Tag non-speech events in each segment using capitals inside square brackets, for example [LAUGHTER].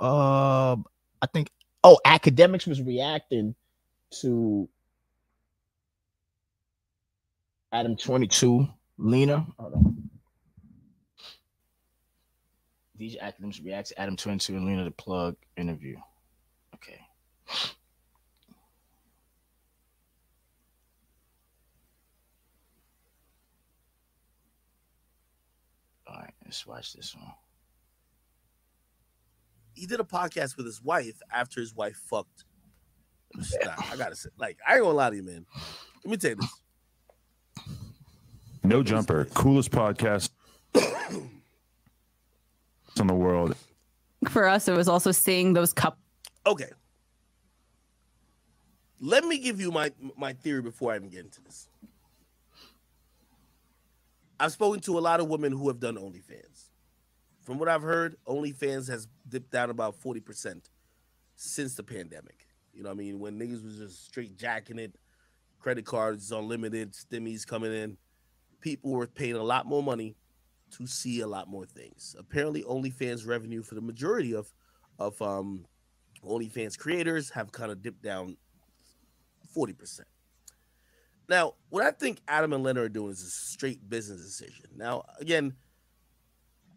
uh, I think oh, Akademiks was reacting to Adam 22, Lena. DJ Akademiks reacts to Adam 22 and Lena the plug interview. Okay. All right, let's watch this one. He did a podcast with his wife after his wife fucked. Nah, I gotta say, like, I ain't gonna lie to you, man. Let me tell you this. No jumper, coolest podcast [COUGHS] in the world. For us, it was also seeing those cup. Okay. Let me give you my my theory before I even get into this. I've spoken to a lot of women who have done OnlyFans. From what I've heard, OnlyFans has dipped down about 40% since the pandemic. You know I mean? When niggas was just straight jacking it, credit cards unlimited, stimmies coming in, people were paying a lot more money to see a lot more things. Apparently, OnlyFans revenue for the majority of of um OnlyFans creators have kind of dipped down 40%. Now, what I think Adam and Leonard are doing is a straight business decision. Now, again,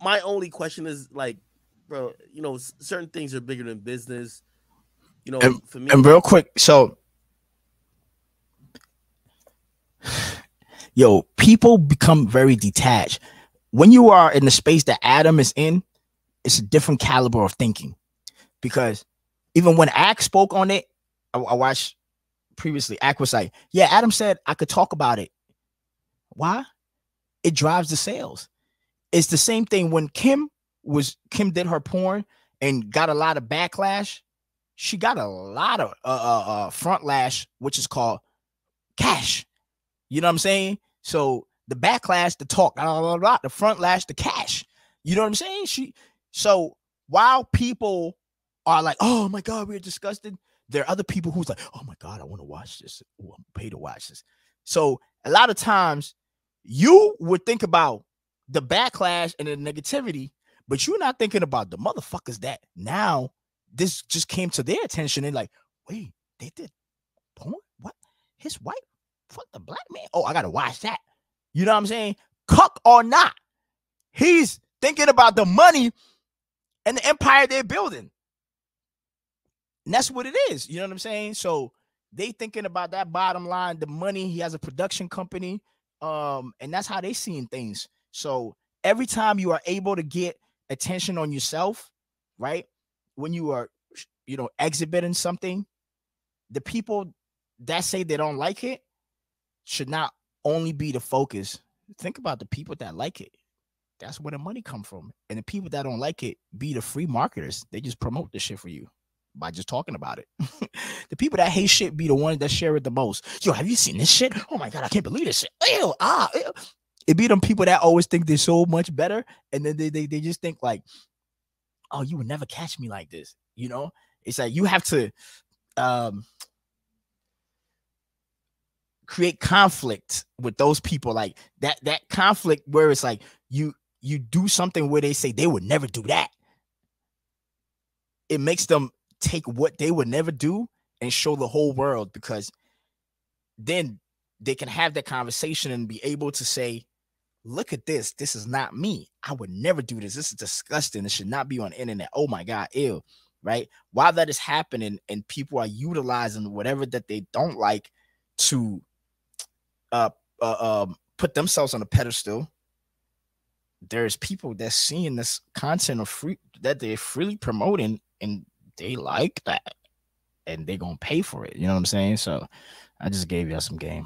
my only question is like, bro, you know, certain things are bigger than business. You know, and, for me, and real quick, so yo, people become very detached. When you are in the space that Adam is in, it's a different caliber of thinking. Because even when Ack spoke on it, I, I watched previously, Ack was like, Yeah, Adam said I could talk about it. Why? It drives the sales. It's the same thing when Kim was Kim did her porn and got a lot of backlash. She got a lot of uh, uh, uh front lash, which is called cash. You know what I'm saying? So the backlash, the talk, blah, blah, blah, the front lash, the cash. You know what I'm saying? She so while people are like, oh my god, we're disgusted. There are other people who's like, oh my god, I want to watch this. Ooh, I'm paid to watch this. So a lot of times you would think about the backlash and the negativity, but you're not thinking about the motherfuckers that now this just came to their attention and like, wait, they did porn? What? His wife? Fuck the black man. Oh, I gotta watch that. You know what I'm saying? Cuck or not, he's thinking about the money and the empire they're building. And that's what it is. You know what I'm saying? So they thinking about that bottom line, the money. He has a production company. Um, and that's how they seeing things. So every time you are able to get attention on yourself, right? When you are, you know, exhibiting something, the people that say they don't like it should not only be the focus. Think about the people that like it. That's where the money come from. And the people that don't like it be the free marketers. They just promote the shit for you by just talking about it. [LAUGHS] the people that hate shit be the ones that share it the most. Yo, have you seen this shit? Oh my god, I can't believe this shit. Ew, ah, ew. It be them people that always think they're so much better, and then they, they they just think like, oh, you would never catch me like this. You know, it's like you have to um create conflict with those people like that that conflict where it's like you you do something where they say they would never do that it makes them take what they would never do and show the whole world because then they can have that conversation and be able to say look at this this is not me. I would never do this. This is disgusting. This should not be on internet. Oh my god ew right? While that is happening and people are utilizing whatever that they don't like to uh, uh um, put themselves on a pedestal there's people that's seeing this content of free that they're freely promoting and they like that and they're gonna pay for it. You know what i'm saying? So i just gave y'all some game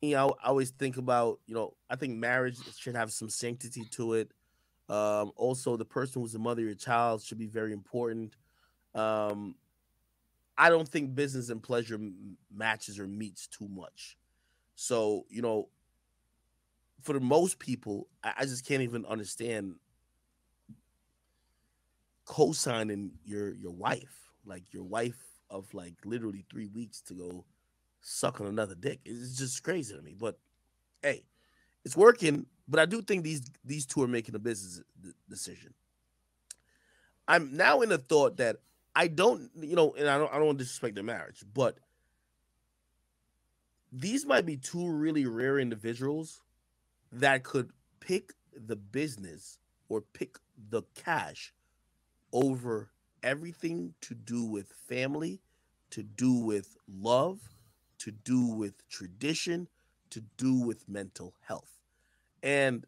you know i always think about you know i think marriage should have some sanctity to it. Um also the person who's the mother of your child should be very important. Um i don't think business and pleasure matches or meets too much. So, you know, for the most people, I, I just can't even understand co-signing your your wife, like your wife of like literally three weeks to go suck on another dick. It's just crazy to me. But hey, it's working. But I do think these these two are making a business decision. I'm now in the thought that I don't, you know, and I don't I don't want to disrespect their marriage, but these might be two really rare individuals that could pick the business or pick the cash over everything to do with family, to do with love, to do with tradition, to do with mental health. And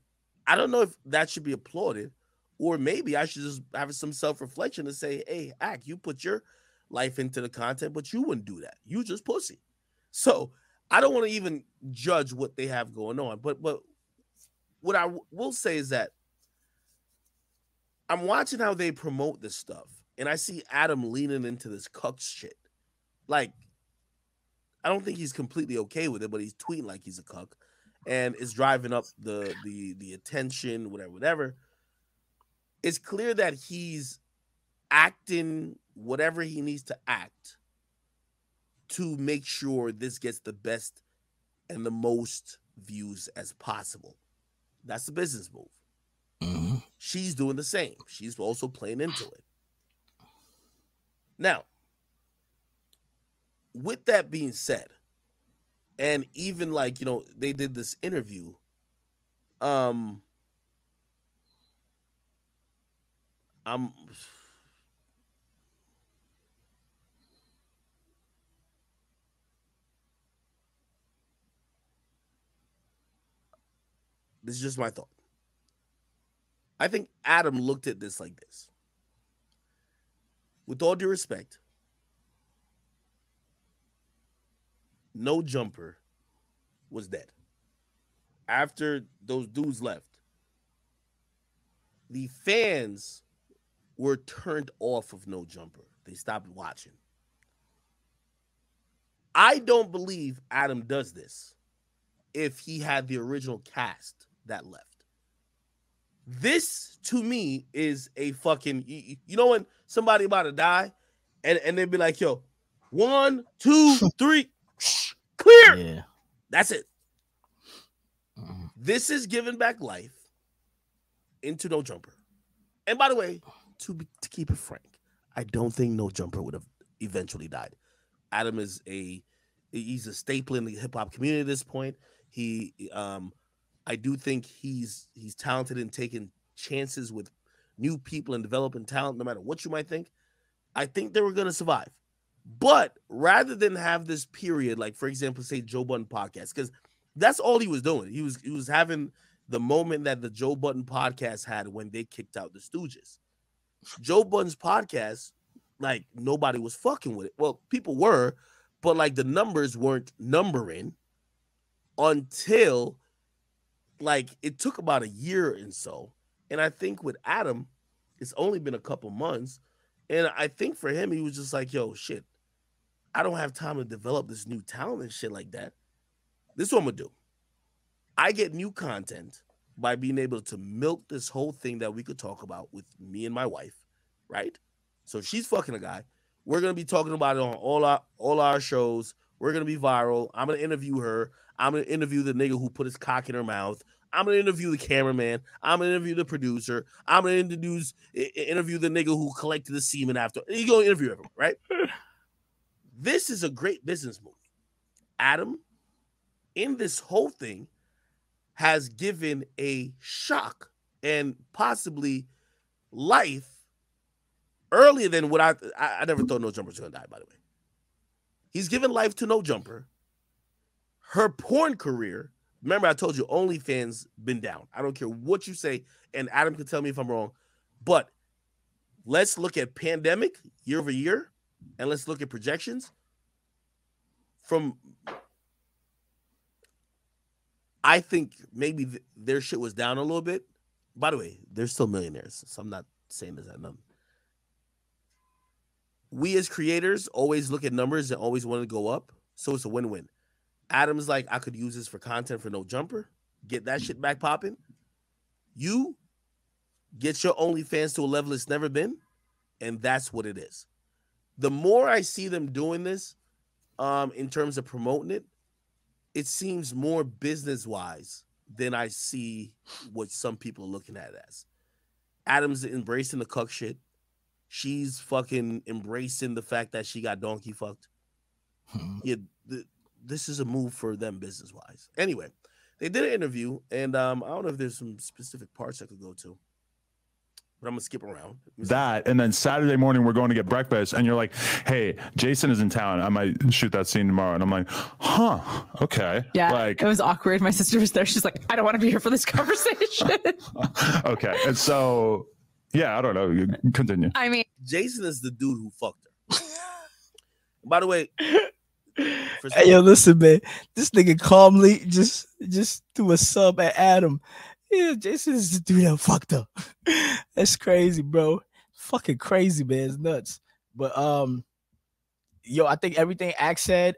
I don't know if that should be applauded, or maybe I should just have some self reflection to say, hey, Ack, you put your life into the content, but you wouldn't do that. You just pussy. So I don't want to even judge what they have going on. But but what I w- will say is that I'm watching how they promote this stuff, and I see Adam leaning into this cuck shit. Like, I don't think he's completely okay with it, but he's tweeting like he's a cuck, and it's driving up the the the attention, whatever, whatever. It's clear that he's acting whatever he needs to act to make sure this gets the best and the most views as possible. That's the business move. Mm-hmm. She's doing the same. She's also playing into it. Now, with that being said, and even like, you know, they did this interview. Um I'm This is just my thought. I think Adam looked at this like this. With all due respect, no jumper was dead. After those dudes left, the fans were turned off of no jumper. They stopped watching. I don't believe Adam does this if he had the original cast that left. This to me is a fucking you, know when somebody about to die and, and they'd be like, yo, one, two, three, clear. Yeah. That's it. This is giving back life into no jumper. And by the way, to be, to keep it frank, I don't think no jumper would have eventually died. Adam is a he's a staple in the hip hop community at this point. He um I do think he's he's talented in taking chances with new people and developing talent no matter what you might think. I think they were going to survive. But rather than have this period like for example say Joe Budden podcast cuz that's all he was doing. He was he was having the moment that the Joe Budden podcast had when they kicked out the Stooges. Joe Budden's podcast, like nobody was fucking with it. Well, people were, but like the numbers weren't numbering until like it took about a year and so. And I think with Adam, it's only been a couple months. And I think for him, he was just like, yo, shit, I don't have time to develop this new talent and shit like that. This is what I'm gonna do. I get new content by being able to milk this whole thing that we could talk about with me and my wife, right? So she's fucking a guy. We're gonna be talking about it on all our all our shows. We're gonna be viral. I'm gonna interview her. I'm gonna interview the nigga who put his cock in her mouth. I'm gonna interview the cameraman. I'm gonna interview the producer. I'm gonna introduce i- i- interview the nigga who collected the semen after. You go interview everyone, right? [LAUGHS] this is a great business move. Adam, in this whole thing, has given a shock and possibly life earlier than what I I, I never thought No Jumper was gonna die. By the way, he's given life to No Jumper. Her porn career. Remember, I told you OnlyFans been down. I don't care what you say, and Adam can tell me if I'm wrong. But let's look at pandemic year over year, and let's look at projections from I think maybe th- their shit was down a little bit. By the way, they're still millionaires, so I'm not saying this at nothing. We as creators always look at numbers and always want to go up, so it's a win-win. Adam's like, I could use this for content for no jumper, get that shit back popping. You get your OnlyFans to a level it's never been, and that's what it is. The more I see them doing this, um, in terms of promoting it, it seems more business wise than I see what some people are looking at it as. Adam's embracing the cuck shit. she's fucking embracing the fact that she got donkey fucked. Hmm. Yeah, th- this is a move for them business wise. Anyway, they did an interview, and um, I don't know if there's some specific parts I could go to, but I'm gonna skip around. Let me see. that and then saturday morning we're going to get breakfast and you're like hey jason is in town i might shoot that scene tomorrow and i'm like huh okay Yeah, like it was awkward. My sister was there. She's like, I don't want to be here for this [LAUGHS] conversation. [LAUGHS] okay and so yeah i don't know continue I mean, Jason is the dude who fucked her. [LAUGHS] By the way, Hey, yo, listen, man. This nigga calmly just just threw a sub at Adam. Yeah, Jason is the dude that fucked up. [LAUGHS] That's crazy, bro. Fucking crazy, man. It's nuts. But um, yo, I think everything Axe said,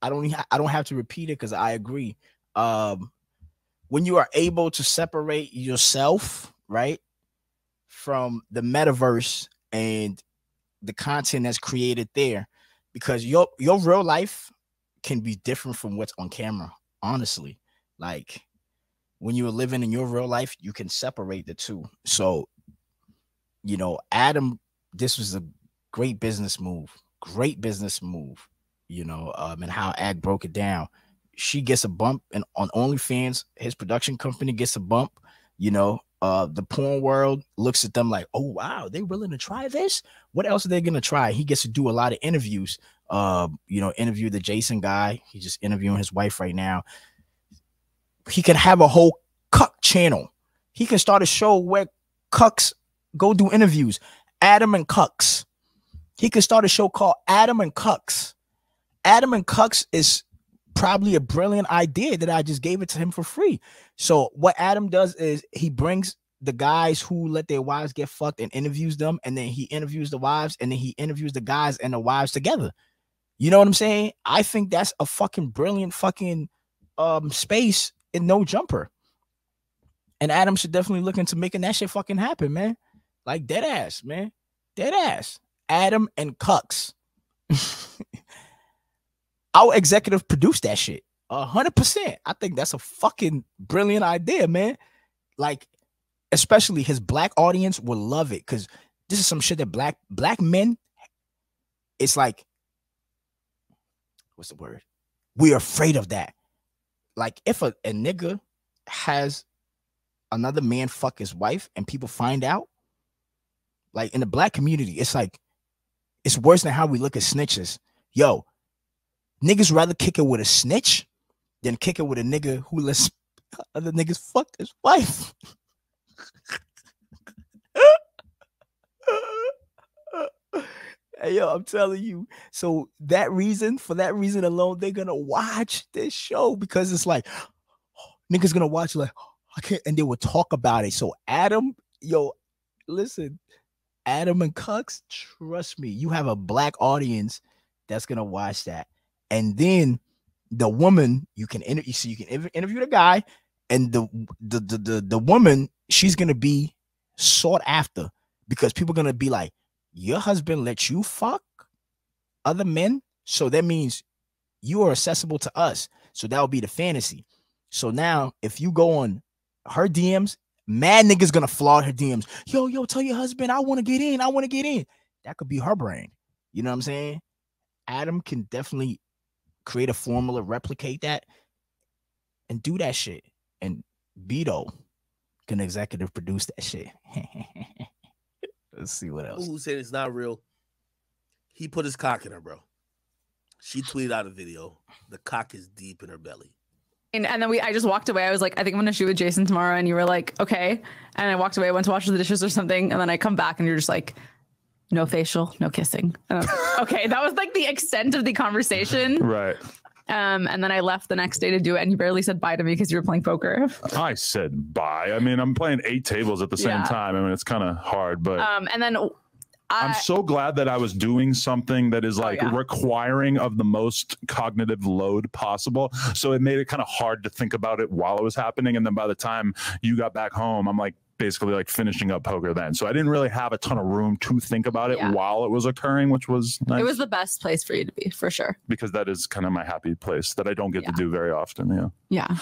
I don't I don't have to repeat it because I agree. Um, when you are able to separate yourself, right, from the metaverse and the content that's created there, because your your real life can be different from what's on camera. Honestly, like when you're living in your real life, you can separate the two. So, you know, Adam, this was a great business move. Great business move. You know, um, and how Ack broke it down. She gets a bump, and on OnlyFans, his production company gets a bump. You know, uh, the porn world looks at them like, oh wow, they willing to try this. What else are they gonna try? He gets to do a lot of interviews uh, you know, interview the Jason guy. He's just interviewing his wife right now. He can have a whole cuck channel. He can start a show where cucks go do interviews. Adam and Cucks. He could start a show called Adam and Cucks. Adam and Cucks is probably a brilliant idea that I just gave it to him for free. So what Adam does is he brings the guys who let their wives get fucked and interviews them, and then he interviews the wives, and then he interviews the guys and the wives together. You know what I'm saying? I think that's a fucking brilliant fucking um space in no jumper. And Adam should definitely look into making that shit fucking happen, man. Like dead ass, man. Dead ass. Adam and Cucks. [LAUGHS] Our executive produced that shit. A hundred percent. I think that's a fucking brilliant idea, man. Like, especially his black audience will love it because this is some shit that black black men. It's like, what's the word? We're afraid of that. Like, if a, a nigga has another man fuck his wife and people find out, like in the black community, it's like it's worse than how we look at snitches. Yo, niggas rather kick it with a snitch than kick it with a nigga who lets [LAUGHS] other niggas fuck his wife. [LAUGHS] hey yo, I'm telling you. So that reason, for that reason alone, they're gonna watch this show because it's like [GASPS] niggas gonna watch like [GASPS] I can't, and they will talk about it. So Adam, yo, listen, Adam and Cucks, trust me, you have a black audience that's gonna watch that, and then the woman you can interview. So you can interview the guy, and the the the the, the woman she's gonna be sought after because people are gonna be like, your husband lets you fuck other men, so that means you are accessible to us. So that would be the fantasy. So now, if you go on her DMs, mad niggas gonna flaunt her DMs. Yo, yo, tell your husband I want to get in. I want to get in. That could be her brain. You know what I'm saying? Adam can definitely create a formula, replicate that, and do that shit. And Bito can executive produce that shit. [LAUGHS] Let's see what else. who said it's not real. He put his cock in her, bro. She tweeted out a video. The cock is deep in her belly. And, and then we, I just walked away. I was like, I think I'm gonna shoot with Jason tomorrow. And you were like, okay. And I walked away. I went to wash the dishes or something. And then I come back and you're just like, no facial, no kissing. And I was like, [LAUGHS] okay, that was like the extent of the conversation. Right. Um, and then I left the next day to do it, and you barely said bye to me because you were playing poker. [LAUGHS] I said bye. I mean, I'm playing eight tables at the same Yeah. time. I mean, it's kind of hard, but Um, and then I, I'm so glad that I was doing something that is like Oh, yeah. requiring of the most cognitive load possible. So it made it kind of hard to think about it while it was happening. And then by the time you got back home, I'm like basically like finishing up poker then. So I didn't really have a ton of room to think about it Yeah. while it was occurring, which was nice it was the best place for you to be for sure. because that is kind of my happy place that I don't get Yeah. to do very often. Yeah. Yeah.